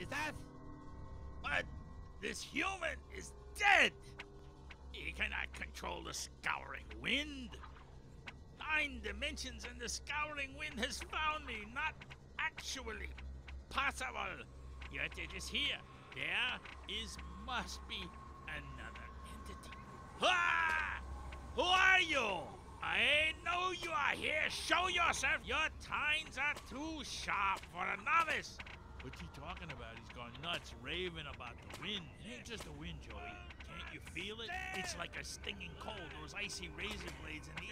Is that? But this human is dead. He cannot control the scouring wind. Nine dimensions and the scouring wind has found me, not actually possible. Yet it is here. There is must be another entity. Ah! Who are you? I know you are here. Show yourself. Your tines are too sharp for a novice. What's he talking about? He's gone nuts, raving about the wind. It ain't just the wind, Joey. Can't you feel it? It's like a stinging cold, those icy razor blades in the